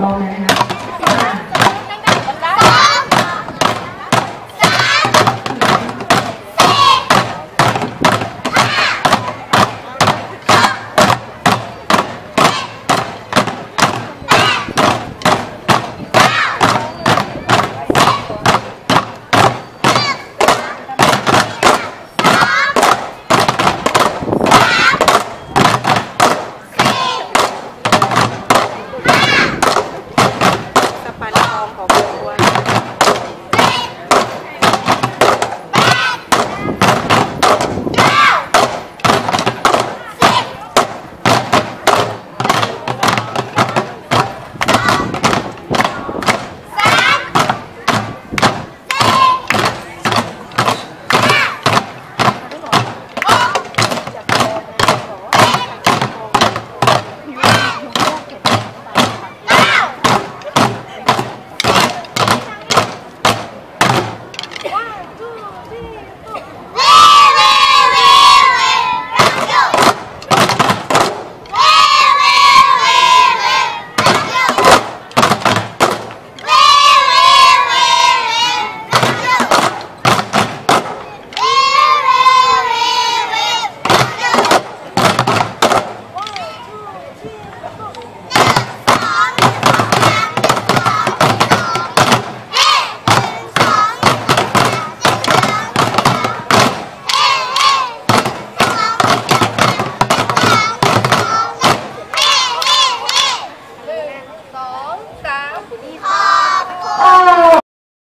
have 土地